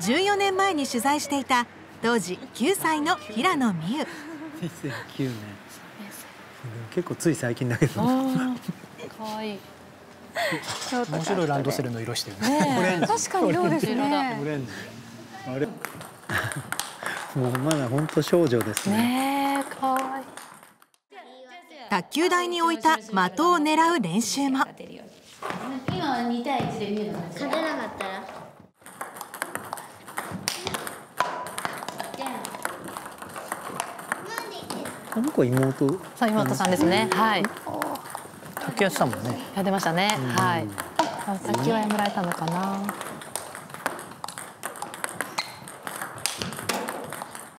14年前に取材していた当時9歳の平野美宇。2009年。結構つい最近だけど。可愛い面白いランドセルの。色してるね。ね確かにそうですね。オレンジ。あれ。もうまだ本当少女ですね。ね可愛い卓球台に置いた的を狙う練習も。今は2対1で見るの勝てなかったら？この子妹？そう妹さんですね。はい。卓球やってたもんね。やってましたね。はい。あ卓球はやめられたのかな